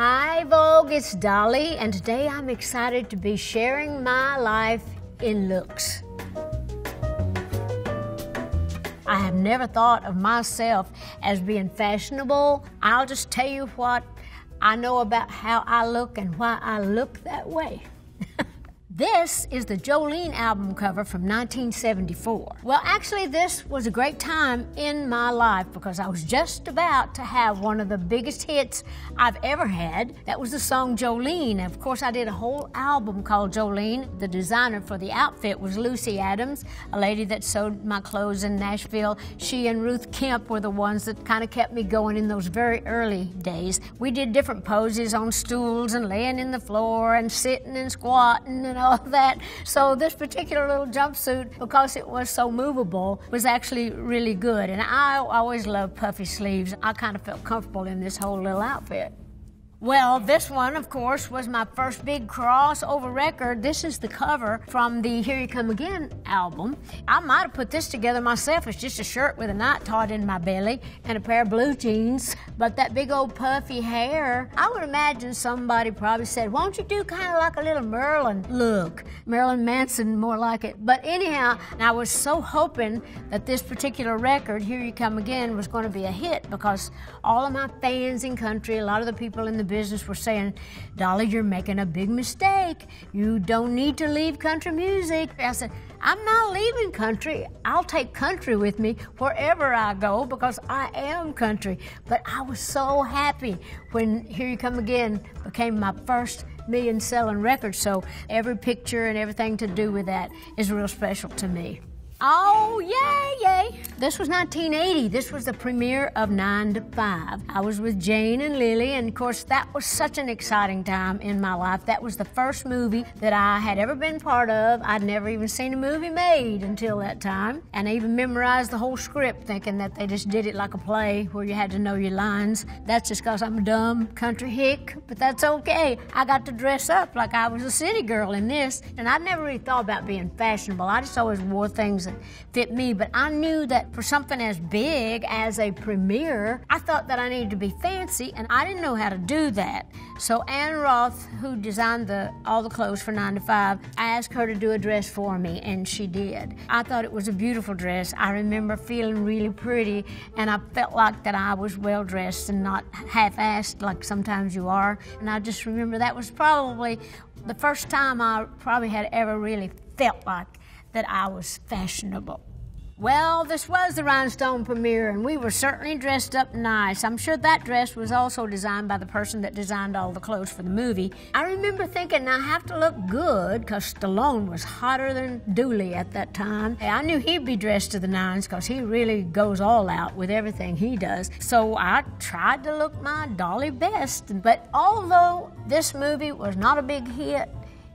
Hi, Vogue, it's Dolly, and today I'm excited to be sharing my life in looks. I have never thought of myself as being fashionable. I'll just tell you what I know about how I look and why I look that way. This is the Jolene album cover from 1974. Well, actually, this was a great time in my life because I was just about to have one of the biggest hits I've ever had. That was the song Jolene. Of course, I did a whole album called Jolene. The designer for the outfit was Lucy Adams, a lady that sewed my clothes in Nashville. She and Ruth Kemp were the ones that kind of kept me going in those very early days. We did different poses on stools and laying in the floor and sitting and squatting and all that. So this particular little jumpsuit, because it was so movable, was actually really good. And I always loved puffy sleeves. I kind of felt comfortable in this whole little outfit. Well, this one, of course, was my first big crossover record. This is the cover from the Here You Come Again album. I might have put this together myself. It's just a shirt with a knot tied in my belly and a pair of blue jeans. But that big old puffy hair, I would imagine somebody probably said, Won't you do kind of like a little Marilyn look? Marilyn Manson, more like it. But anyhow, I was so hoping that this particular record, Here You Come Again, was going to be a hit because all of my fans in country, a lot of the people in the business were saying, Dolly, you're making a big mistake. You don't need to leave country music. I said, I'm not leaving country. I'll take country with me wherever I go because I am country. But I was so happy when Here You Come Again became my first million selling record. So every picture and everything to do with that is real special to me. Oh, yay, yay. This was 1980. This was the premiere of 9 to 5. I was with Jane and Lily, and of course, that was such an exciting time in my life. That was the first movie that I had ever been part of. I'd never even seen a movie made until that time. And I even memorized the whole script thinking that they just did it like a play where you had to know your lines. That's just because I'm a dumb country hick, but that's okay. I got to dress up like I was a city girl in this, and I never really thought about being fashionable. I just always wore things doesn't fit me. But I knew that for something as big as a premiere, I thought that I needed to be fancy, and I didn't know how to do that. So Ann Roth, who designed the all the clothes for 9 to 5, I asked her to do a dress for me, and she did. I thought it was a beautiful dress. I remember feeling really pretty, and I felt like that I was well dressed and not half-assed like sometimes you are. And I just remember that was probably the first time I probably had ever really felt like that I was fashionable. Well, this was the Rhinestone premiere, and we were certainly dressed up nice. I'm sure that dress was also designed by the person that designed all the clothes for the movie. I remember thinking I have to look good because Stallone was hotter than Dooley at that time. I knew he'd be dressed to the nines because he really goes all out with everything he does. So I tried to look my dolly best. But although this movie was not a big hit,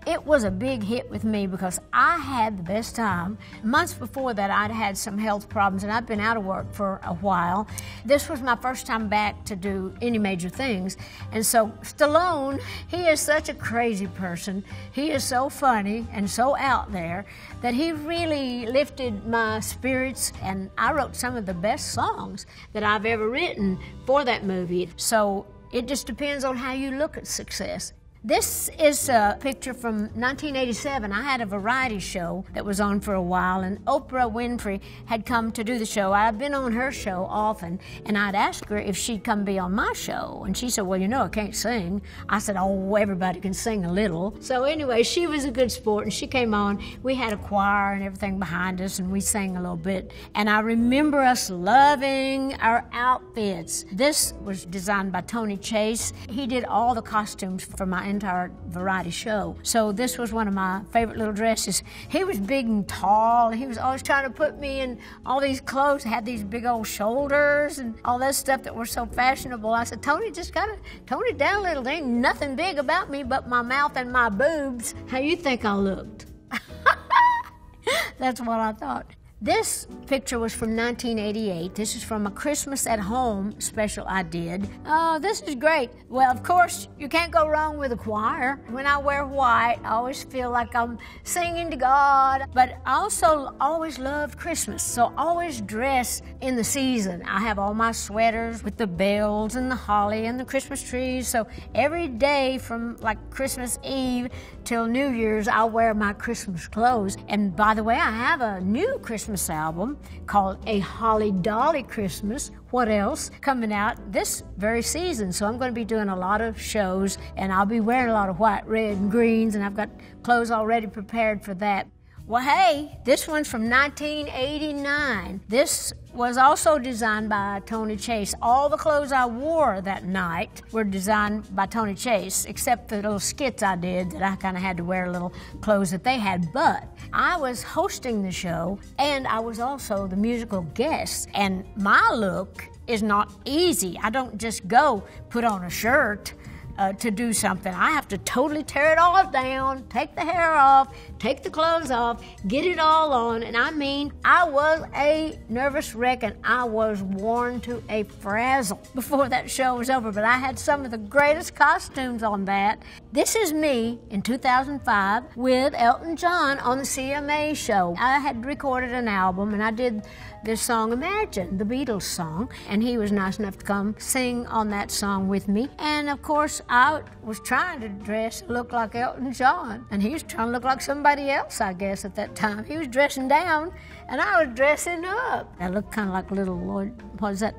it was a big hit with me because I had the best time. Months before that, I'd had some health problems and I'd been out of work for a while. This was my first time back to do any major things. And so, Stallone, he is such a crazy person. He is so funny and so out there that he really lifted my spirits. And I wrote some of the best songs that I've ever written for that movie. So, it just depends on how you look at success. This is a picture from 1987. I had a variety show that was on for a while, and Oprah Winfrey had come to do the show. I've been on her show often, and I'd ask her if she'd come be on my show. And she said, Well, you know, I can't sing. I said, Oh, everybody can sing a little. So, anyway, she was a good sport, and she came on. We had a choir and everything behind us, and we sang a little bit. And I remember us loving our outfits. This was designed by Tony Chase. He did all the costumes for my entire variety show. So this was one of my favorite little dresses. He was big and tall, and he was always trying to put me in all these clothes, had these big old shoulders and all that stuff that were so fashionable. I said, Tony, just gotta tone it down a little. There ain't nothing big about me but my mouth and my boobs. How you think I looked? That's what I thought. This picture was from 1988. This is from a Christmas at Home special I did. Oh, this is great. Well, of course, you can't go wrong with a choir. When I wear white, I always feel like I'm singing to God. But I also always love Christmas, so always dress in the season. I have all my sweaters with the bells and the holly and the Christmas trees. So every day from like Christmas Eve till New Year's, I'll wear my Christmas clothes. And by the way, I have a new Christmas album called A Holly Dolly Christmas. What else? Coming out this very season. So I'm going to be doing a lot of shows and I'll be wearing a lot of white, red, and greens, and I've got clothes already prepared for that. Well, hey, this one's from 1989. This was also designed by Tony Chase. All the clothes I wore that night were designed by Tony Chase, except the little skits I did that I kind of had to wear little clothes that they had. But I was hosting the show and I was also the musical guest. And my look is not easy. I don't just go put on a shirt uh, to do something. I have to totally tear it all down, take the hair off, take the clothes off, get it all on. And I mean, I was a nervous wreck and I was worn to a frazzle before that show was over. But I had some of the greatest costumes on that. This is me in 2005 with Elton John on the CMA show. I had recorded an album and I did this song Imagine, the Beatles song, and he was nice enough to come sing on that song with me. And of course, I was trying to dress look like Elton John, and he was trying to look like somebody else, I guess, at that time. He was dressing down, and I was dressing up. I looked kind of like little Lord, what is that,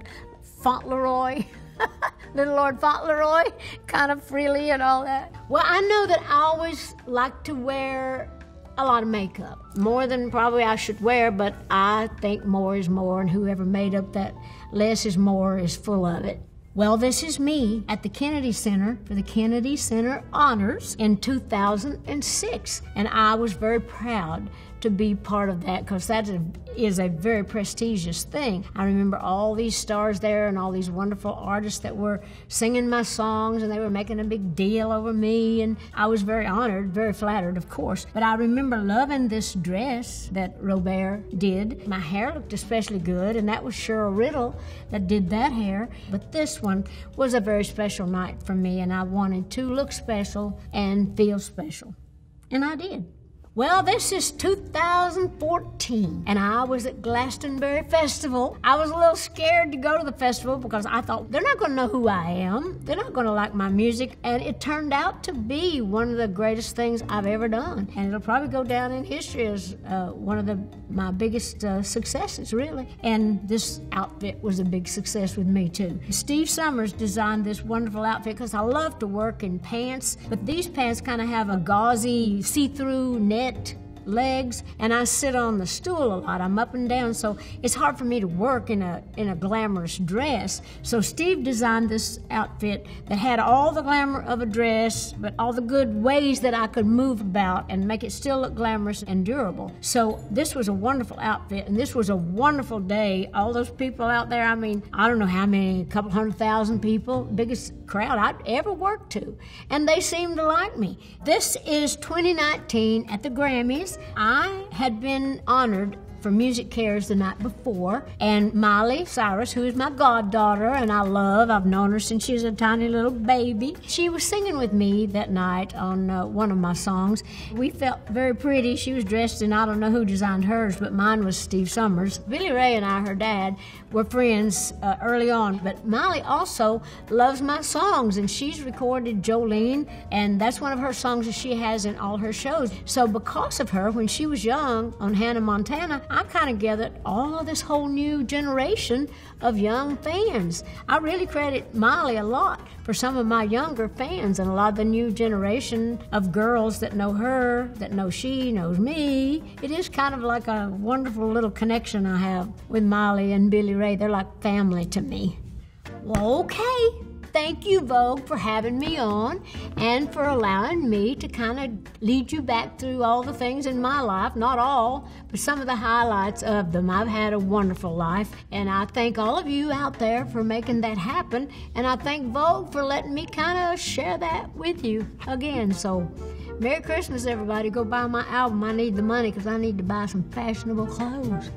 Fauntleroy? little Lord Fauntleroy, kind of freely and all that. Well, I know that I always like to wear a lot of makeup. More than probably I should wear, but I think more is more, and whoever made up that less is more is full of it. Well, this is me at the Kennedy Center for the Kennedy Center Honors in 2006, and I was very proud to be part of that because that is a very prestigious thing. I remember all these stars there and all these wonderful artists that were singing my songs and they were making a big deal over me, and I was very honored, very flattered, of course. But I remember loving this dress that Robert did. My hair looked especially good, and that was Cheryl Riddle that did that hair. But this one was a very special night for me, and I wanted to look special and feel special. And I did. Well, this is 2014, and I was at Glastonbury Festival. I was a little scared to go to the festival because I thought they're not going to know who I am. They're not going to like my music, and it turned out to be one of the greatest things I've ever done, and it'll probably go down in history as uh, one of the my biggest uh, successes, really. And this outfit was a big success with me too. Steve Summers designed this wonderful outfit because I love to work in pants, but these pants kind of have a gauzy, see-through net it legs and I sit on the stool a lot. I'm up and down, so it's hard for me to work in a in a glamorous dress. So Steve designed this outfit that had all the glamour of a dress, but all the good ways that I could move about and make it still look glamorous and durable. So this was a wonderful outfit and this was a wonderful day. All those people out there, I mean, I don't know how many, a couple hundred thousand people, biggest crowd I'd ever worked to. And they seemed to like me. This is 2019 at the Grammys. I had been honored for MusiCares the night before. And Miley Cyrus, who is my goddaughter and I love, I've known her since she was a tiny little baby, she was singing with me that night on uh, one of my songs. We felt very pretty. She was dressed in, I don't know who designed hers, but mine was Steve Summers. Billy Ray and I, her dad, were friends uh, early on. But Molly also loves my songs and she's recorded Jolene, and that's one of her songs that she has in all her shows. So, because of her, when she was young on Hannah Montana, I kind of gathered all this whole new generation of young fans. I really credit Miley a lot for some of my younger fans and a lot of the new generation of girls that know her, that know she, knows me. It is kind of like a wonderful little connection I have with Miley and Billy Ray. They're like family to me. Well, okay thank you, Vogue, for having me on and for allowing me to kind of lead you back through all the things in my life. Not all, but some of the highlights of them. I've had a wonderful life, and I thank all of you out there for making that happen. And I thank Vogue for letting me kind of share that with you again. So, Merry Christmas, everybody. Go buy my album. I need the money because I need to buy some fashionable clothes.